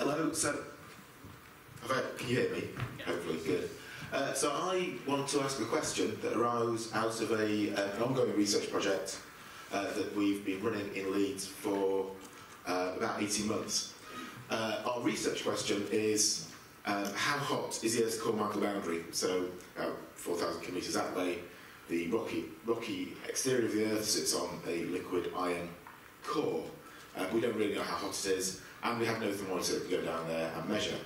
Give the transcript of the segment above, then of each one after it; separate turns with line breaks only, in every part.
Hello, so I, can you hear me? Hopefully, good. Uh, so I want to ask a question that arose out of a, uh, an ongoing research project uh, that we've been running in Leeds for uh, about 18 months. Uh, our research question is um, how hot is the Earth's core mantle boundary? So about 4,000 kilometres that way, the rocky, rocky exterior of the Earth sits on a liquid iron core. Uh, we don't really know how hot it is, and we have no thermometer to go down there and measure.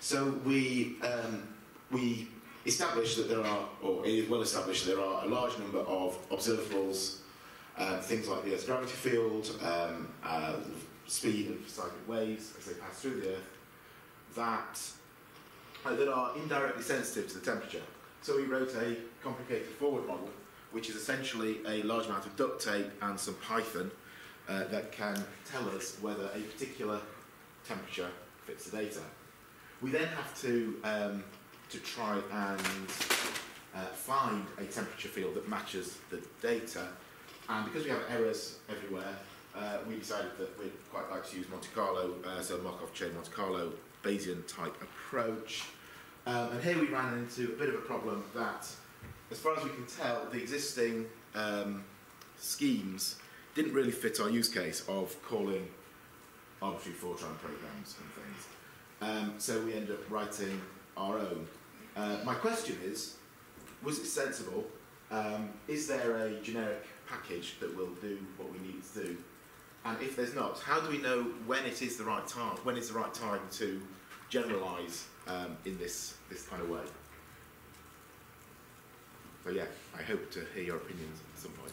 So we um, we established that there are, or it is well established, there are a large number of observables, uh, things like the Earth's gravity field, um, uh, speed of seismic waves as they pass through the Earth, that uh, that are indirectly sensitive to the temperature. So we wrote a complicated forward model, which is essentially a large amount of duct tape and some Python uh, that can tell us whether a particular temperature fits the data. We then have to um, to try and uh, find a temperature field that matches the data, and because we have errors everywhere, uh, we decided that we'd quite like to use Monte Carlo, uh, so Markov chain Monte Carlo Bayesian type approach. Um, and here we ran into a bit of a problem that, as far as we can tell, the existing um, schemes didn't really fit our use case of calling arbitrary Fortran programs and things. Um, so we ended up writing our own. Uh, my question is, was it sensible? Um, is there a generic package that will do what we need to do? And if there's not, how do we know when it is the right time? When is the right time to generalise um, in this this kind of way? So yeah, I hope to hear your opinions at some point.